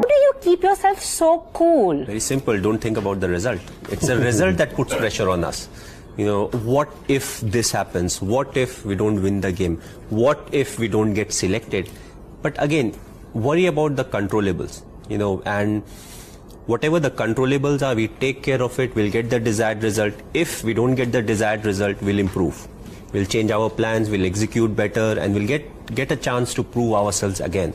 How do you keep yourself so cool. Very simple. Don't think about the result. It's the result that puts pressure on us. You know, what if this happens? What if we don't win the game? What if we don't get selected? But again, worry about the controllables. You know, and whatever the controllables are, we take care of it. We'll get the desired result. If we don't get the desired result, we'll improve. We'll change our plans. We'll execute better, and we'll get get a chance to prove ourselves again.